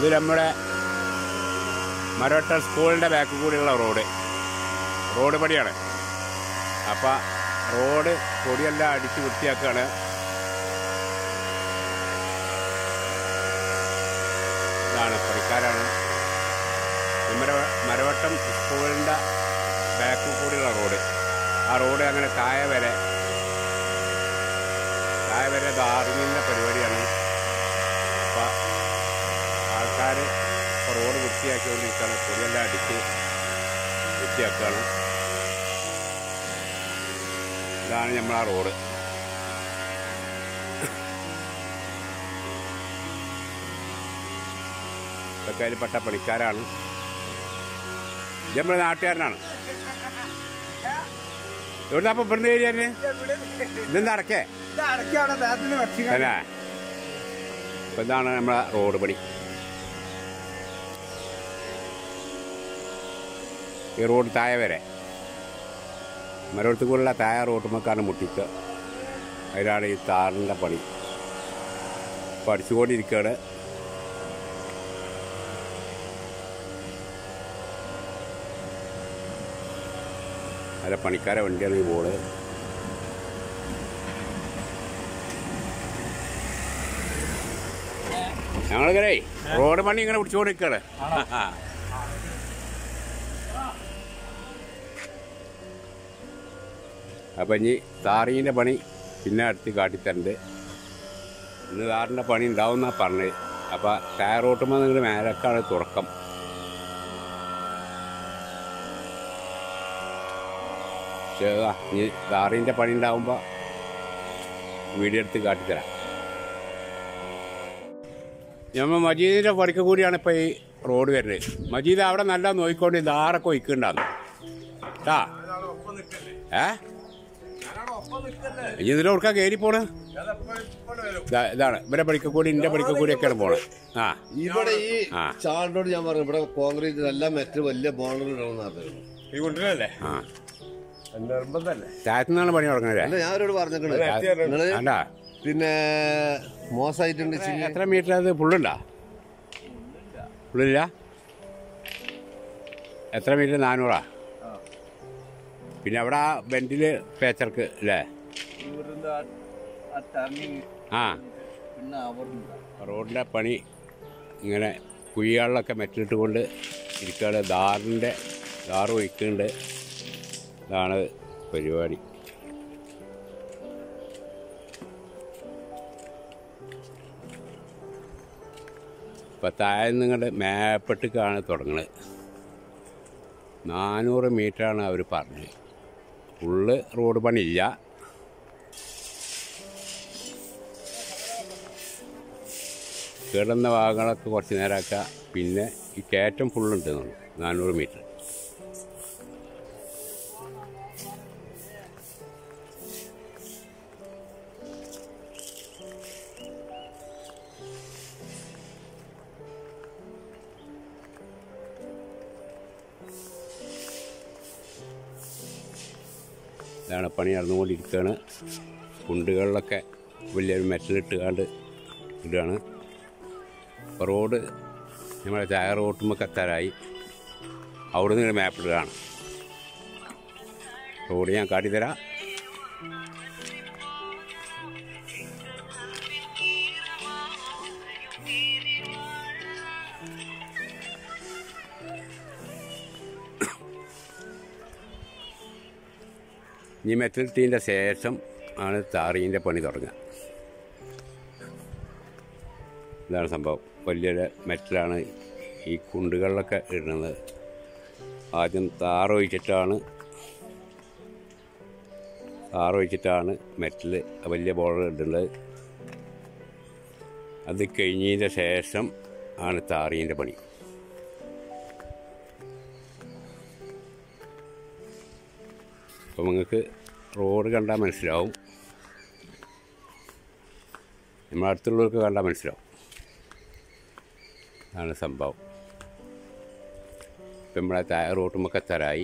ഇത് നമ്മുടെ മരവട്ട സ്കൂളിന്റെ ബാക്ക് കൂടിയുള്ള റോഡ്. റോഡ് പടിയാണ് അപ്പം റോഡ് പൊടിയെല്ലാം അടിച്ച് വൃത്തിയാക്കുകയാണ് ഇതാണ് പണിക്കാരാണ്. നമ്മുടെ മര മരവട്ടം സ്കൂളിന്റെ ബാക്ക് കൂടിയുള്ള റോഡ്. ആ റോഡ് അങ്ങനെ താഴെ വരെ താഴെ വരെ ധാർമ്മിക പരിപാടിയാണ് അപ്പം ആൾക്കാർ റോഡ് വൃത്തിയാക്കിക്കൊണ്ടിരിക്കുകയാണ്. പൊടിയെല്ലാം അടിച്ച് വൃത്തിയാക്കുകയാണ്. ഇതാണ് നമ്മൾ ആ റോഡ്. ഇതൊക്കെ അതിൽപ്പെട്ട പണിക്കാരാണ്. നമ്മുടെ നാട്ടുകാരനാണ്. എവിടുന്ന അപ്പൊ ഇവിടുന്ന് ഏരിയ ഇതെന്താ അടക്കേ തന്നെ. അപ്പം ഇതാണ് നമ്മളെ റോഡ് പണി. ഈ റോഡ് താഴെ വരെ. മരവടത്തുകൂടുള്ള താഴെ റോട്ടുമൊക്കെയാണ് മുട്ടിക്കുക അതിലാണ് ഈ താറിന്റെ പണി. പഠിച്ചുകൊണ്ടിരിക്കുകയാണ്. അല്ല പണിക്കാരെ വണ്ടിയാണ് ഈ ബോൾ. ഞങ്ങളിങ്ങനെ റോഡ് പണി ഇങ്ങനെ പിടിച്ചുകൊണ്ടിരിക്കുകയാണ്. അപ്പം ഇനി താറീന്റെ പണി പിന്നെ അടുത്ത് കാട്ടിത്തരണ്ട്. ഇന്ന് താറിന്റെ പണി ഉണ്ടാവുമെന്നാണ് പറഞ്ഞത് അപ്പം ടയർ ഓട്ടുമ്പോൾ നിങ്ങൾ മേലക്കാണ് തുറക്കം പക്ഷേ ഇനി താറിന്റെ പണി ഉണ്ടാവുമ്പോൾ വീഡിയോ എടുത്ത് കാട്ടിത്തരാം. ഞമ്മ മജീദിന്റെ പണിക്ക് കൂടിയാണ് ഇപ്പോൾ ഈ റോഡ് വരുന്നത് മജീദ് അവിടെ നല്ല നോക്കിക്കൊണ്ട് ധാറൊക്കെ ഒഴിക്കുന്നുണ്ടാന്ന് കേട്ടാ ഏ? ഇനി ഇതിൽ ഓർക്കാൻ കയറി പോണേ. ഇതാ- ഇതാണ്. ഇവരെ പഠിക്ക കൂടി എന്റെ കൂടി കൂടിയൊക്കെയാണ് പോണത്. ആ. ഇവിടെ ഈ ആ. ചാടിനോട് ഞാൻ പറഞ്ഞു ഇവിടെ കോൺക്രീറ്റ് നല്ല മെറ്റ് വലിയ ബോണർ ഇടണമെന്ന് പറഞ്ഞു. ഈ കൊണ്ടുവരല്ലേ ആ. നിർബന്ധല്ലേ? പണി തുടങ്ങുന്നത് അല്ല ഞാൻ അവരോട് പറഞ്ഞേക്കണേ. നിങ്ങൾ വേണ്ട പിന്നെ മോശമായിട്ടുണ്ട് എത്ര മീറ്റർ അത് ഫുള്ളുണ്ടാ ഫുള്ളില്ല എത്ര മീറ്റർ നാനൂറാ? പിന്നെ അവിടെ ആ ബെൻഡിൽ പേച്ചർക്ക് അല്ലേ ആ റോഡിന്റെ പണി ഇങ്ങനെ കുഴികളിലൊക്കെ മെറ്റിലിട്ട് കൊണ്ട് ഇരിക്കുകയാണ് ദാറിന്റെ ദാറ് ഒഴിക്കുന്നുണ്ട്. ഇതാണ് പരിപാടി. ഇപ്പം താഴെ നിങ്ങളുടെ മേപ്പെട്ടിക്കാണ് തുടങ്ങുന്നത് നാനൂറ് മീറ്ററാണ് അവർ പറഞ്ഞത്. ഫുള്ള് റോഡ് പണിയില്ല. കിടന്ന ഭാഗങ്ങളൊക്കെ കുറച്ച് നേരമാക്കുക പിന്നെ ഈ കയറ്റം ഫുള്ളുണ്ട് നാനൂറ് മീറ്റർ ഇതാണ് പണി നടന്നുകൊണ്ടിരിക്കുകയാണ്. കുണ്ടുകളിലൊക്കെ വലിയൊരു മെറ്റൽ കാണ്ട് ഇടുകയാണ്. റോഡ് നമ്മുടെ ചായ റോട്ടുമ്പോൾ എത്താറായി അവിടെ നിന്ന് മാപ്പ് ഇടുകയാണ്. റോഡ് ഞാൻ കാട്ടിത്തരാം. ഇനി ടീന്റെ ശേഷം ആണ് താറീന്റെ പണി തുടങ്ങുക. ഇതാണ് സംഭവം. വലിയൊരു മെറ്റലാണ് ഈ കുണ്ടുകളിലൊക്കെ ഇടുന്നത്. ആദ്യം താറൊഴിച്ചിട്ടാണ് താറൊഴിച്ചിട്ടാണ് മെറ്റൽ വലിയ ബോർഡർ ഇടുന്നത്. അത് കഴിഞ്ഞതിന്റെ ശേഷം ആണ് താറീന്റെ പണി. അപ്പോൾ നിങ്ങൾക്ക് റോഡ് കണ്ടാൽ മനസ്സിലാവും. നമ്മളെ അടുത്തുള്ളവർക്ക് കണ്ടാൽ മനസ്സിലാവും. അതാണ് സംഭവം. ഇപ്പം നമ്മളെ താ റോട്ടുമൊക്കെ തരായി.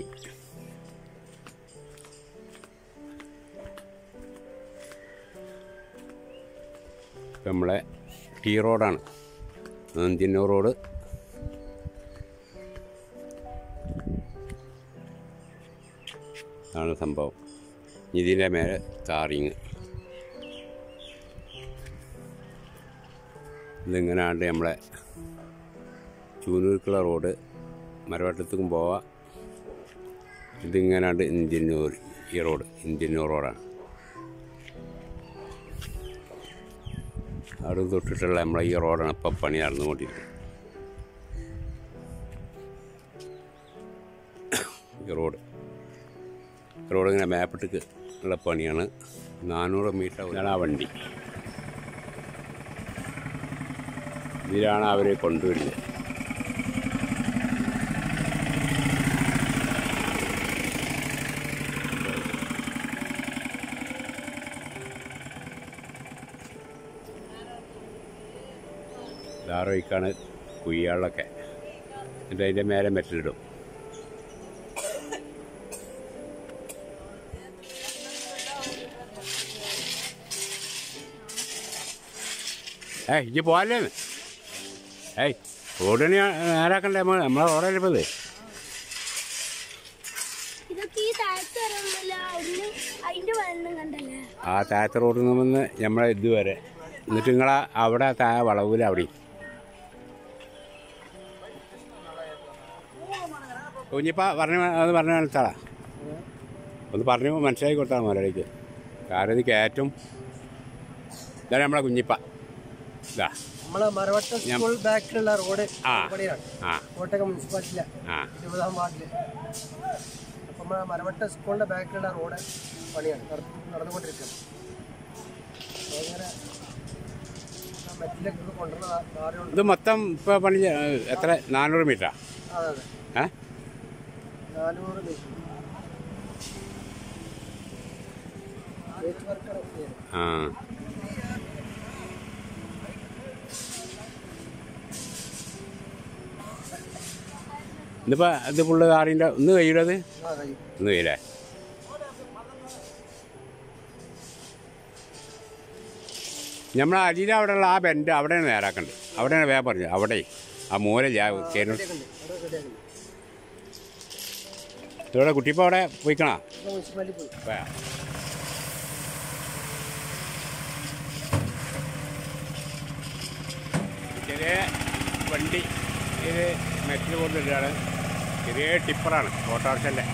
ഇപ്പം നമ്മളെ ടീ റോഡാണ്. നന്ദിന്നൂർ റോഡ്. ആണ് സംഭവം. ഇതിന്റെ മേലെ താറിങ് ഇതിങ്ങനാണ്ട് നമ്മളെ ചൂനൂർക്കുള്ള റോഡ് മരവട്ടത്തേക്കും പോവാം. ഇതിങ്ങനാണ്ട് ഇന്ത്യന്നൂർ ഈ റോഡ് ഇന്ത്യന്നൂർ റോഡാണ്. അവിടെ തൊട്ടിട്ടുള്ള നമ്മളെ ഈ റോഡാണ് ഇപ്പം പണി നടന്നുകൊണ്ടിരിക്കുന്നത് ഇങ്ങനെ മേപ്പട്ടിക്ക് ഉള്ള പണിയാണ്. നാനൂറ് മീറ്റർ ആ വണ്ടി. ഇതിലാണ് അവരെ കൊണ്ടുവരുന്നത്. ധാറോയ്ക്കാണ് കുയ്യാളൊക്കെ. എന്നിട്ട് അതിന്റെ മേലെ മെറ്റലിടും. ഏയ് ഇജ്ജ് പോവാല്ലേ? ഏയ് റോഡിന് നേരാക്കണ്ടേ നമ്മൾ നമ്മളെ റോഡല്ലേ ആ താഴത്തെ റോഡിൽ നിന്ന് വന്ന് നമ്മളെ ഇതുവരെ എന്നിട്ട് നിങ്ങൾ അവിടെ താഴെ വളവിൽ അവിടെ കുഞ്ഞിപ്പാ പറഞ്ഞു അത് പറഞ്ഞു മനസ്സിലാ ഒന്ന് പറഞ്ഞു മനസ്സിലാക്കി കൊടുത്താൽ മലയാളിക്ക്. കാരണം ഇത് കയറ്റും. ഇതാണ് നമ്മളെ കുഞ്ഞിപ്പ. നമ്മളെ മരവട്ട സ്കൂൾ ബാക്കിലുള്ള റോഡ് പണിയാണ് ആ. കോട്ടയം മുനിസിപ്പാലിറ്റിയിലെ ഇരുപതാം വാർഡിൽ. അപ്പൊ നമ്മളെ മരവട്ട സ്കൂളിന്റെ ബാക്കിലുള്ള റോഡ് പണിയാണ്. നട- നടന്നുകൊണ്ടിരിക്കുന്നത് അങ്ങനെ മെറ്റിലേക്ക് കൊണ്ടുവന്ന കാറുണ്ട് ഇത് മൊത്തം ഇപ്പൊ പണി എത്ര? നാനൂറ് മീറ്റർ അതെ അതെ. നാനൂറ് മീറ്റർ. ആ. ഇന്നിപ്പോൾ ഇത് ഫുള്ള് കാറിന്റെ ഒന്ന് കഴിയുള്ളത് ആ കഴിയും. ഒന്ന് കഴിയില്ലേ നമ്മളെ അരിയിൽ അവിടെയുള്ള ആ ബെൻഡ് അവിടെയാണ് നേരാക്കേണ്ടത്. അവിടെയാണ് വേ പറഞ്ഞത്. അവിടെ ആ മൂല ചേരുന്നു അവിടെ ഇവിടെ കുട്ടിപ്പോൾ അവിടെ പോയിക്കണാ? ചെറിയ വണ്ടി ഇത് മെറ്റൽ പോകുന്നില്ലാണ് ചെറിയ ടിപ്പറാണ് ഓട്ടോറിക്ഷന്റെ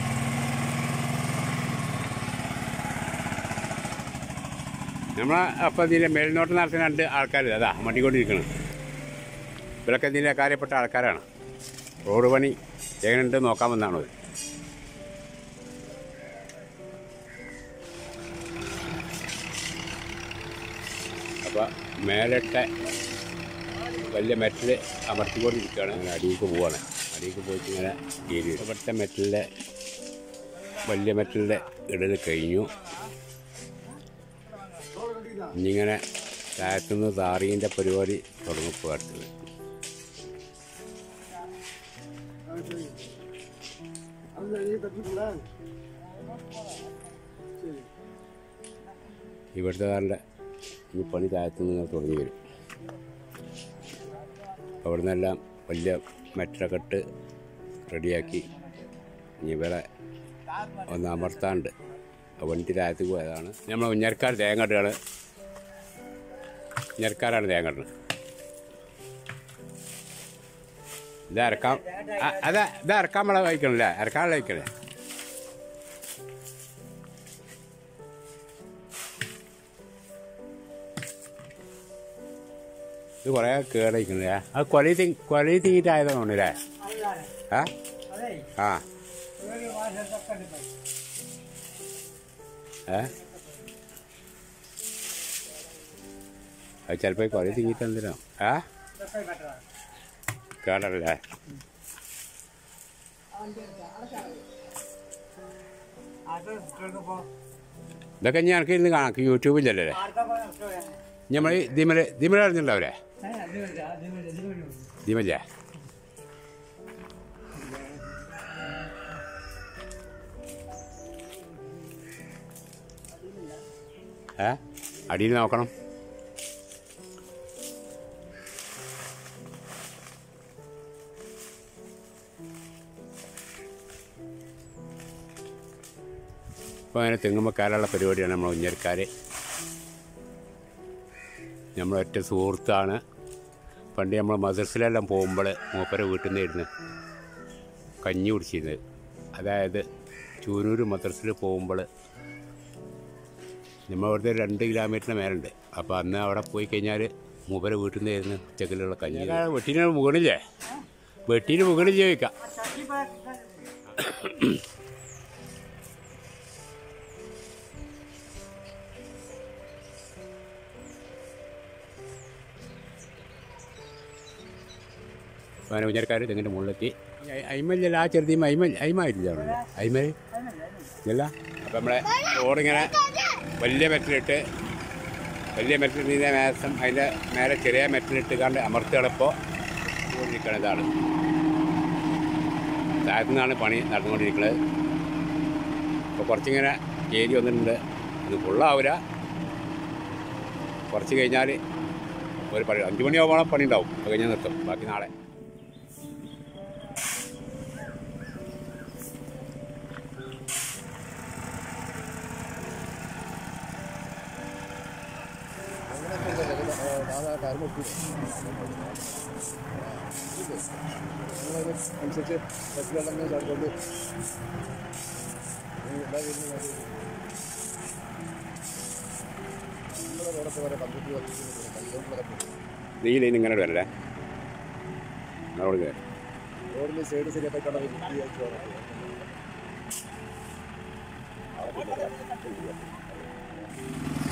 നമ്മൾ അപ്പം ഇതിന്റെ മേൽനോട്ടം നടത്തുന്ന രണ്ട് ആൾക്കാർ അതാ മണ്ടിക്കൊണ്ടിരിക്കണം ഇവരൊക്കെ ഇതിന്റെ കാര്യപ്പെട്ട ആൾക്കാരാണ്. റോഡ് പണി എങ്ങനെയുണ്ട് നോക്കാൻ വന്നാണ് അവർ അപ്പോൾ മേലിട്ട് വലിയ മെറ്റൽ അമർത്തിക്കൊണ്ടിരിക്കുകയാണ്. അങ്ങനെ അടിയിലേക്ക് പോവാണ്. അടിയിലേക്ക് പോയിട്ട് ഇങ്ങനെ വരും. ഇവിടുത്തെ മെറ്റലിന്റെ വലിയ മെറ്റലിന്റെ ഇടൽ കഴിഞ്ഞു. ഇനിയിങ്ങനെ താഴത്തുനിന്ന് താറീന്റെ പരിപാടി തുടങ്ങിപ്പോൾ അടുത്തത്. ഇവിടുത്തെ കാരന്റെ ഈ പണി താഴത്തു നിന്ന് തുടങ്ങി വരും. അവിടെ നിന്നെല്ലാം വലിയ മെറ്ററൊക്കെ ഇട്ട് റെഡിയാക്കി. ഇനി ഇവരെ ഒന്ന് അമർത്താണ്ട് വണ്ടി താഴത്ത് പോയതാണ്. നമ്മൾ ഞെരക്കാർ തേങ്ങ ഇടുകയാണ് ഉഞ്ഞർക്കാരാണ് തേങ്ങ ഇടുന്നത് ഇത് അരക്കാൻ ആ, അതെ ഇത് അരക്കാൻ വെള്ളം കഴിക്കണല്ലേ അരക്കാനുള്ള കഴിക്കണേ കുറേ കേടയിക്കണല്ലേ അത് കൊലി തി കൊലി തീറ്റായതാണ് തോന്നുന്നില്ലേ ആ ആ ഏ അത് ചിലപ്പോൾ കൊലി തിങ്ങിയിട്ട് എന്തിനാ ആ കേടല്ലേ ഇതൊക്കെ ഞാൻ എനിക്ക് ഇന്ന് കാണാം യൂട്യൂബിലല്ലേ നമ്മൾ ദിമല ദിമല അറിഞ്ഞിട്ടുണ്ടാവില്ലേ ധീമജ. ഏ? അടിയിൽ നോക്കണം. ഇപ്പോൾ അങ്ങനെ തെങ്ങുമ്പക്കാരുള്ള പരിപാടിയാണ് നമ്മൾ ഉഞ്ഞർക്കാർ നമ്മളൊറ്റ സുഹൃത്താണ്. പണ്ട് നമ്മൾ മദ്രസിലെല്ലാം പോകുമ്പോൾ മൂപ്പരെ വീട്ടിൽ നിന്നായിരുന്നു കഞ്ഞി കുടിച്ചിരുന്നത്. അതായത് ചൂരൂർ മദ്രസിൽ പോകുമ്പോൾ നമ്മൾ അവിടുത്തെ രണ്ട് കിലോമീറ്ററിന് മേലുണ്ട്. അപ്പോൾ അന്ന് അവിടെ പോയി കഴിഞ്ഞാൽ മൂപ്പരെ വീട്ടിൽ നിന്നായിരുന്നു ഉച്ചക്കലുള്ള കഞ്ഞി വെട്ടിന് മുകളിലേ? വെട്ടിന് മുകളിൽ ചോദിക്കാം അങ്ങനെ കുഞ്ഞരക്കാർ തെങ്ങിന്റെ മുകളിലെത്തി അയിമല്ല ആ ചെറുതീ അയിമ അയിമായിട്ടില്ല അയിമ ഇല്ല? അപ്പം നമ്മളെ റോഡിങ്ങനെ വലിയ മെറ്റലിട്ട് വലിയ മെറ്റലിന്റെ മേസം അതിന്റെ മേലെ ചെറിയ മെറ്റലിട്ട് കണ്ട് അമർത്തിയടപ്പോൾ നിൽക്കണം ഇതാണ്. താഴത്തു നിന്നാണ് പണി നടന്നുകൊണ്ടിരിക്കുന്നത് അപ്പോൾ കുറച്ചിങ്ങനെ ഏരി വന്നിട്ടുണ്ട്. ഇത് ഫുള്ളാവില്ല കുറച്ച് കഴിഞ്ഞാൽ ഒരു പണി അഞ്ച് മണിയാവുമ്പോൾ പണി ഉണ്ടാവും. അത് കഴിഞ്ഞാൽ നിർത്തും. ബാക്കി നാളെ. അനുസരിച്ച് ബസ്സിലെല്ലാം ചാടിക്കൊണ്ട് റോഡൊക്കെ വരെ കമ്പ്യൂട്ടർ നീ ലൈൻ ഇങ്ങനെ വരല്ലേ? റോഡിൽ സൈഡ് ശരിയാക്കി കണ്ടത് Thank വേണം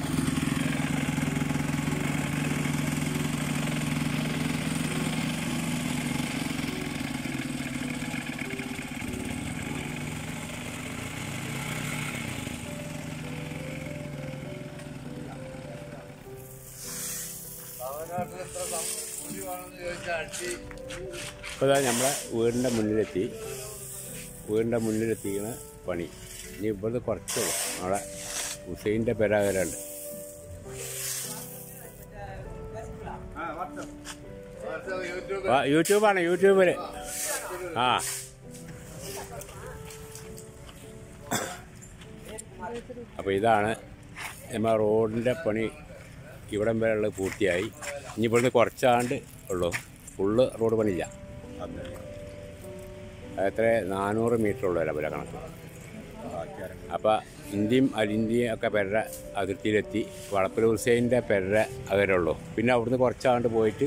അപ്പോൾ ഇതാ നമ്മളെ വീടിന്റെ മുന്നിലെത്തി. വീടിന്റെ മുന്നിലെത്തിക്കുന്ന പണി. ഇനി ഇവിടുന്ന് കുറച്ചുള്ളൂ നമ്മളെ ഹുസൈന്റെ പെരാകരുണ്ട് യൂട്യൂബാണ് യൂട്യൂബിൽ ആ. അപ്പോൾ ഇതാണ് നമ്മൾ റോഡിന്റെ പണി. ഇവിടം വരെയുള്ളത് പൂർത്തിയായി. ഇനി ഇവിടുന്ന് കുറച്ചാണ്ട് ഉള്ളൂ. ഫുള്ള് റോഡ് പണിയില്ല. എത്ര? നാനൂറ് മീറ്റർ ഉള്ളൂ വരെ കണക്ക്. അപ്പോൾ ഇന്ത്യയും അരിന്ത്യയും ഒക്കെ പെര അതിർത്തിയിലെത്തി. വളപ്പിൽ ഹുസൈന്റെ പെര അവരുള്ളൂ പിന്നെ അവിടുന്ന് കുറച്ചാണ്ട് പോയിട്ട്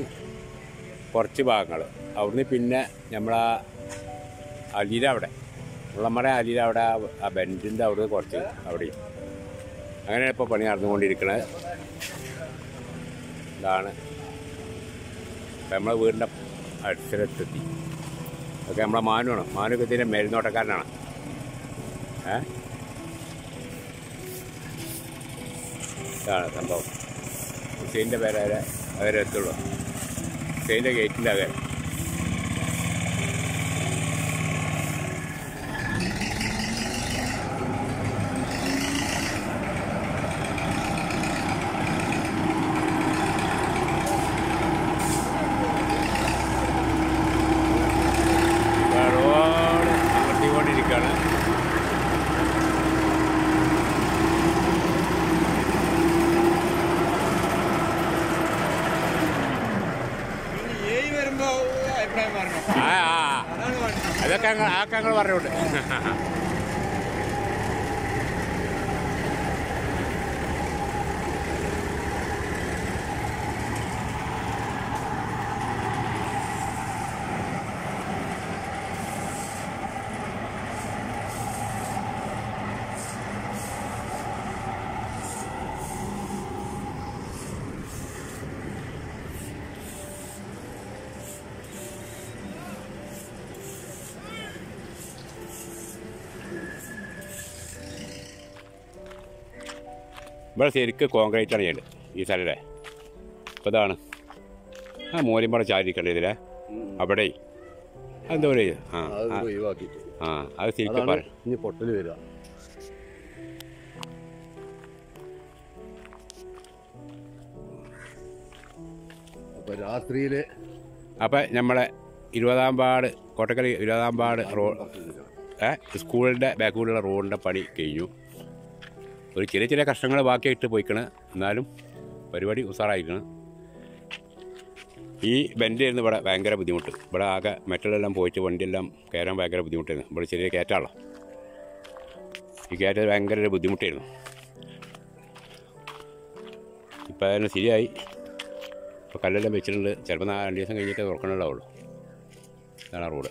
കുറച്ച് ഭാഗങ്ങൾ അവിടുന്ന് പിന്നെ നമ്മളാ അലിയുടെ അവിടെ. ഉള്ളമ്മടെ അലിയുടെ അവിടെ ആ- ആ ബെൻഡിന്റെ അവിടുന്ന് കുറച്ച് അവിടെയും അങ്ങനെയാണ് ഇപ്പോൾ പണി നടന്നുകൊണ്ടിരിക്കുന്നത് ഇതാണ് ഇപ്പം നമ്മളെ വീടിന്റെ അടുത്തരത്തെത്തി ഒക്കെ നമ്മളെ മാനുവാണ്. മാനു ഇതിന്റെ മേൽനോട്ടക്കാരനാണ്. ഏ? ഇതാണ് സംഭവം. ഹുസൈന്റെ പേര് അവരെ അവരെത്തുള്ളൂ ഹുസൈന്റെ ഗേറ്റിന്റെ അകെ time. ഇവിടെ ശരിക്ക് കോൺക്രീറ്റ് ആണ് ചെയ്യേണ്ടത് ഈ സ്ഥലത്തെ അപ്പോൾ ഇതാണ്. ആ മൂലമ്പാടെ ചാരിക്കേണ്ടത് ഇതിലെ? അവിടെ എന്താ പറയുക? ആ അത് ആ, ശരിക്കും പറ. ഇനി പൊട്ടൽ വരിക. അപ്പൊ രാത്രിയിൽ അപ്പം നമ്മളെ ഇരുപതാം പാട് കോട്ടക്കൽ ഇരുപതാം പാട് റോഡ് സ്കൂളിന്റെ ബാക്കിലുള്ള റോഡിന്റെ പണി കഴിഞ്ഞു. ഒരു ചെറിയ ചെറിയ കഷ്ണങ്ങൾ ബാക്കിയായിട്ട് പോയിക്കണ്. എന്നാലും പരിപാടി ഉസാറായിരിക്കണം. ഈ ബെൻഡായിരുന്നു ഇവിടെ ഭയങ്കര ബുദ്ധിമുട്ട്. ഇവിടെ ആകെ മെറ്റലെല്ലാം പോയിട്ട് വണ്ടിയെല്ലാം കയറാൻ ഭയങ്കര ബുദ്ധിമുട്ടായിരുന്നു. ഇവിടെ ചെറിയ കയറ്റാളോ. ഈ കയറ്റം ഭയങ്കര ഒരു ബുദ്ധിമുട്ടായിരുന്നു. ഇപ്പം അതിന് ശരിയായി. ഇപ്പോൾ കല്ലെല്ലാം വെച്ചിട്ടുണ്ട്. ചിലപ്പോൾ രണ്ട് ദിവസം കഴിഞ്ഞിട്ട് തുറക്കണുണ്ടാവുള്ളൂ ഇതാണ് റോഡ്.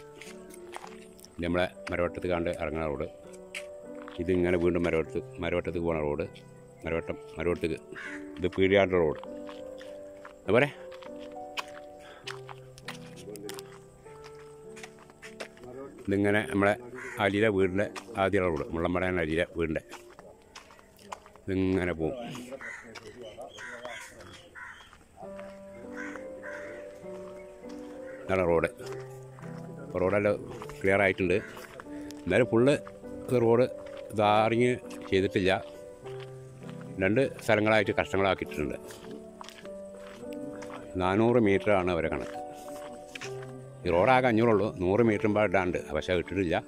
നമ്മളെ മരവട്ടത്ത് കണ്ട് ഇറങ്ങുന്ന റോഡ്. ഇതിങ്ങനെ വീണ്ടും മരവട്ടത്ത് മരവട്ടത്തേക്ക് പോണ റോഡ്. മരവട്ടം മരവട്ടത്തേക്ക് ഇത് പീടിയാണ്ട റോഡ്. അതുപോലെ ഇതിങ്ങനെ നമ്മളെ അലിയിലെ വീടിന്റെ ആദ്യ റോഡ്. മുള്ളമ്പടയാണ് അലിയിലെ വീടിന്റെ. ഇതിങ്ങനെ പോവും. ഇതാണ് റോഡ്. റോഡെല്ലാം ക്ലിയർ ആയിട്ടുണ്ട്. എന്നാലും ഫുള്ള് റോഡ് ധാറിങ് ചെയ്തിട്ടില്ല. രണ്ട് സ്ഥലങ്ങളായിട്ട് കഷ്ടങ്ങളാക്കിയിട്ടുണ്ട് നാനൂറ് മീറ്ററാണ് അവരെ കണക്ക്. ഈ റോഡാകെ അഞ്ഞൂറുള്ളൂ. നൂറ് മീറ്ററും പാടാണ്ട്. പക്ഷേ ഇട്ടിട്ടില്ല.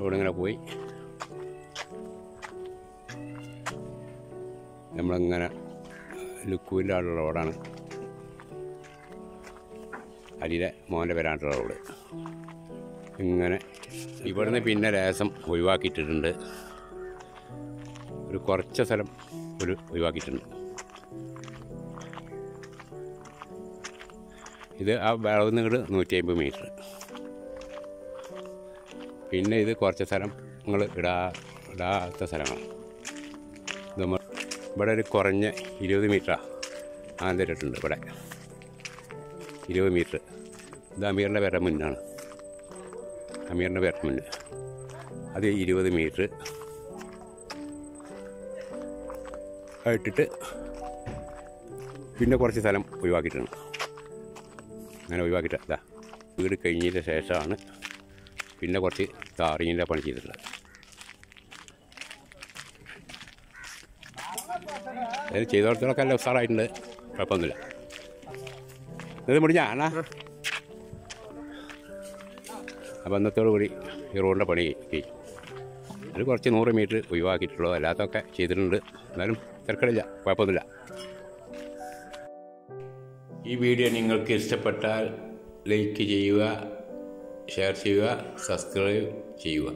റോഡിങ്ങനെ പോയി. നമ്മളിങ്ങനെ ലുക്കുവിന്റെ ആളുള്ള റോഡാണ്. അരിയിലെ മോന്റെ പേരാണ്ടുള്ള റോഡ് ഇങ്ങനെ ഇവിടുന്ന് പിന്നെ ലേസം ഒഴിവാക്കിയിട്ടിട്ടുണ്ട്. ഒരു കുറച്ച് സ്ഥലം ഒരു ഒഴിവാക്കിയിട്ടുണ്ട്. ഇത് ആ വളവ് നിങ്ങട് നൂറ്റി അമ്പത് മീറ്റർ. പിന്നെ ഇത് കുറച്ച് സ്ഥലം നിങ്ങൾ ഇടാ ഇടാത്ത സ്ഥലമാണ്. ഇത് ഇവിടെ ഒരു കുറഞ്ഞ ഇരുപത് മീറ്ററാണ് ആന്തരിട്ടുണ്ട് ഇവിടെ. ഇരുപത് മീറ്റർ. ഇത് അമീറിന്റെ പേരുടെ മുന്നാണ്. അമീറിന്റെ പേരുടെ മുന്നിൽ. അത് ഇരുപത് മീറ്റർ ഇട്ടിട്ട് പിന്നെ കുറച്ച് സ്ഥലം ഒഴിവാക്കിയിട്ടുണ്ട്. അങ്ങനെ ഒഴിവാക്കിയിട്ട് അതാ വീട് കഴിഞ്ഞതിന്റെ ശേഷമാണ് പിന്നെ കുറച്ച് താറിങ്ങിന്റെ പണി ചെയ്തിട്ടുള്ളത്. അതിന് ചെയ്തോടത്തോളൊക്കെ അല്ല ഉസാറായിട്ടുണ്ട് കുഴപ്പമൊന്നുമില്ല. ഇത് മുടിഞ്ഞാ? അപ്പോൾ അന്നത്തോടു കൂടി ഈ റോഡിന്റെ പണി ചെയ്യും അത് കുറച്ച് നൂറ് മീറ്റർ ഒഴിവാക്കിയിട്ടുള്ളൂ അല്ലാത്തൊക്കെ ചെയ്തിട്ടുണ്ട്. എന്നാലും തിരക്കടില്ല കുഴപ്പമൊന്നുമില്ല. ഈ വീഡിയോ നിങ്ങൾക്ക് ഇഷ്ടപ്പെട്ടാൽ ലൈക്ക് ചെയ്യുക ഷെയർ ചെയ്യുക സബ്സ്ക്രൈബ് ചെയ്യുക.